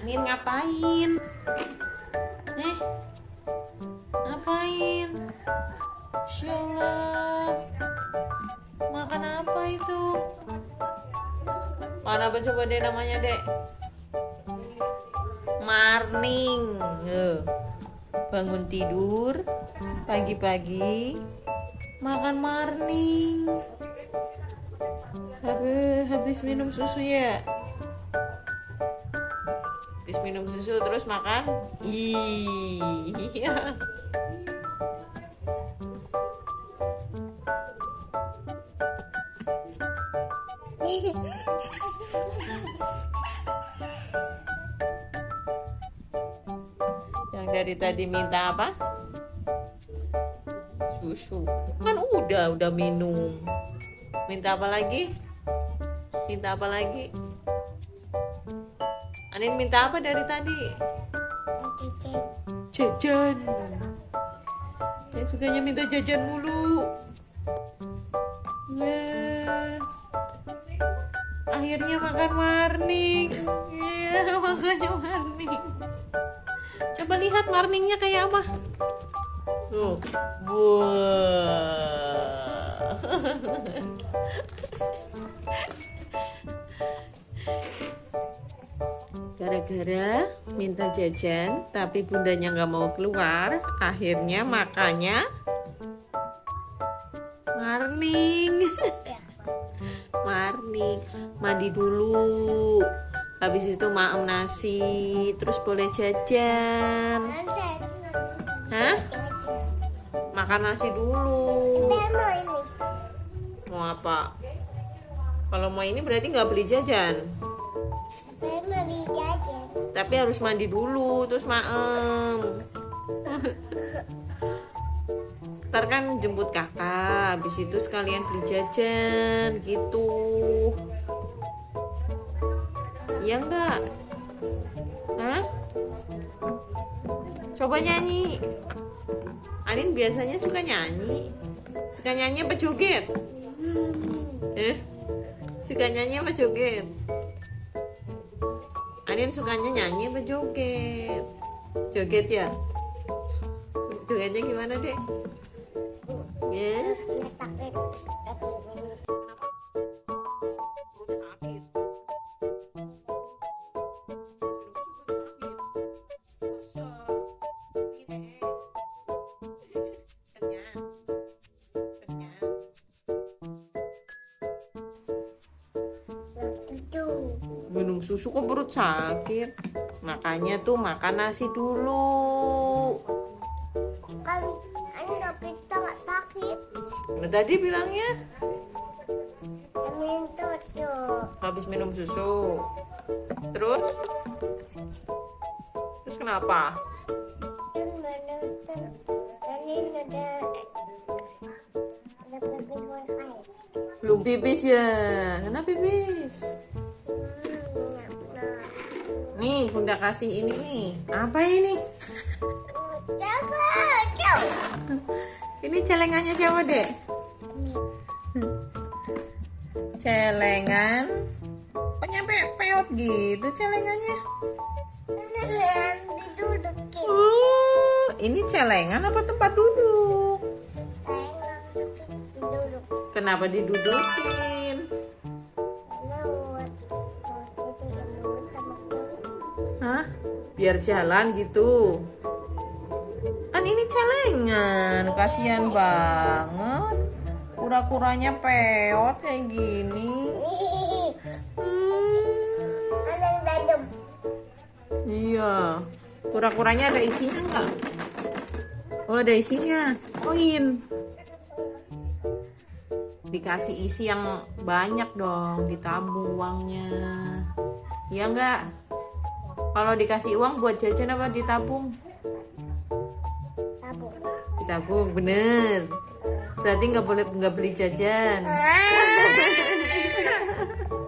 Anin ngapain? Eh, ngapain? Masya Allah. Makan apa itu? Makan apa coba deh namanya dek? Marning. Eh, Bangun tidur pagi-pagi makan marning. Habis, minum susu ya? Habis minum susu terus makan? Iya. Yang dari tadi minta apa? Susu. Kan udah, udah minum. Minta apa lagi? Minta apa lagi? Anin minta apa dari tadi? Jajan. Saya sukanya minta jajan mulu. Lah. Akhirnya makan warning. Iya, makanya warning. Coba lihat warningnya kayak apa. Tuh. Wah. Gara-gara minta jajan, tapi bundanya nggak mau keluar, akhirnya makanya Marning. Marning, mandi dulu. Habis itu maem nasi, terus boleh jajan. Hah? Makan nasi dulu. Mau apa? Kalau mau ini berarti nggak beli jajan. Tapi harus mandi dulu, terus maem. Ntar kan jemput kakak, habis itu sekalian beli jajan gitu. Iya enggak? Hah? Coba nyanyi. Anin biasanya suka nyanyi. Suka nyanyi apa joget? Eh? Suka nyanyi apa joget? Anin sukanya nyanyi apa joget? Joget ya? Jogetnya gimana dek? Ya? Perutnya minum susu kok perut sakit? Makanya tuh makan nasi dulu. Kan anak kita nggak sakit. Nah, tadi bilangnya? Minum susu. Habis minum susu. Terus? Terus kenapa? Pipis wifi belum pipis ya? Kenapa pipis nih bunda kasih ini nih. Apa ini? Coba ini celengannya siapa dek? Celengan. Kok nyampe peot gitu celengannya? Oh, ini celengan apa tempat duduk. Kenapa didudukin? Hah? Biar jalan gitu. Kan ini celengan, kasihan banget. Kura-kuranya peot kayak gini. Hmm, iya. Kura-kuranya ada isinya nggak? Oh ada isinya. Koin. Dikasih isi yang banyak dong, ditabung uangnya. Iya nggak? Kalau dikasih uang buat jajan apa ditabung? tabung Ditabung, bener. Berarti nggak boleh nggak beli jajan. ah